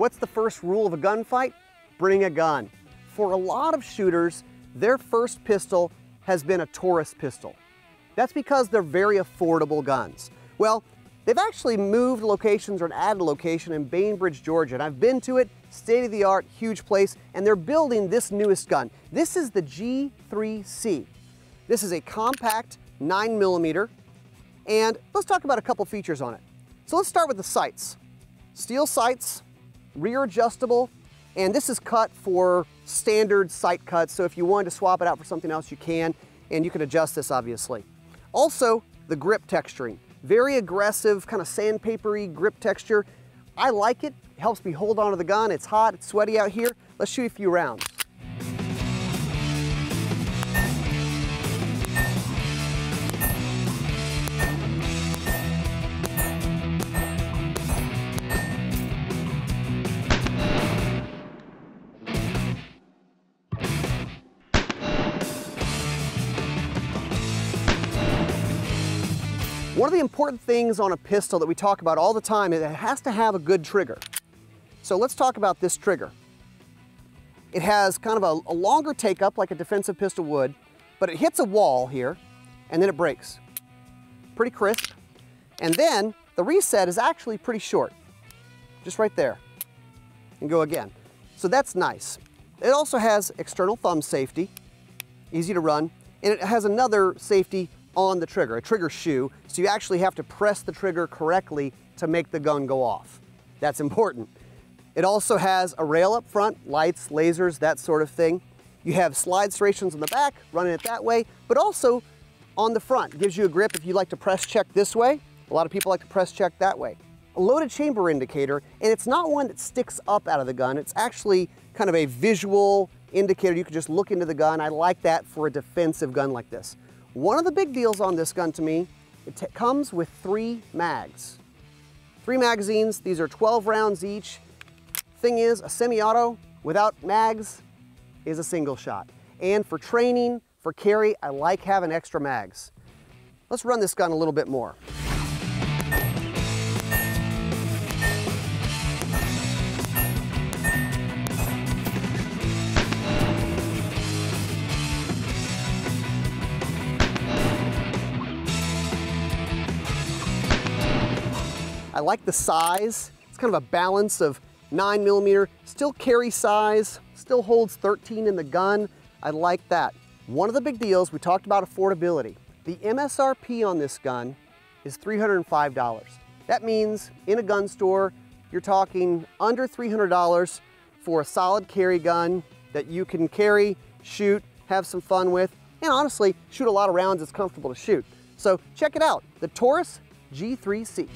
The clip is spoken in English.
What's the first rule of a gunfight? Bring a gun. For a lot of shooters, their first pistol has been a Taurus pistol. That's because they're very affordable guns. Well, they've actually moved locations or added a location in Bainbridge, Georgia, and I've been to it, state-of-the-art, huge place, and they're building this newest gun. This is the G3C. This is a compact 9 millimeter, and let's talk about a couple features on it. So let's start with the sights. Steel sights, rear adjustable, and this is cut for standard sight cuts, so if you wanted to swap it out for something else, you can, and you can adjust this obviously. Also, the grip texturing. Very aggressive, kind of sandpapery grip texture. I like it. it helps me hold onto the gun. It's hot, it's sweaty out here. Let's shoot a few rounds. One of the important things on a pistol that we talk about all the time is it has to have a good trigger. So let's talk about this trigger. It has kind of a, a longer take up like a defensive pistol would, but it hits a wall here and then it breaks. Pretty crisp. And then the reset is actually pretty short, just right there. And go again. So that's nice. It also has external thumb safety, easy to run, and it has another safety on the trigger, a trigger shoe, so you actually have to press the trigger correctly to make the gun go off. That's important. It also has a rail up front, lights, lasers, that sort of thing. You have slide serrations on the back, running it that way, but also on the front. Gives you a grip if you like to press check this way. A lot of people like to press check that way. A loaded chamber indicator, and it's not one that sticks up out of the gun. It's actually kind of a visual indicator. You can just look into the gun. I like that for a defensive gun like this. One of the big deals on this gun to me, it comes with three mags. Three magazines, these are 12 rounds each. Thing is, a semi-auto without mags is a single shot. And for training, for carry, I like having extra mags. Let's run this gun a little bit more. I like the size. It's kind of a balance of nine millimeter, still carry size, still holds 13 in the gun. I like that. One of the big deals, we talked about affordability. The MSRP on this gun is $305. That means in a gun store, you're talking under $300 for a solid carry gun that you can carry, shoot, have some fun with, and honestly, shoot a lot of rounds it's comfortable to shoot. So check it out, the Taurus G3C.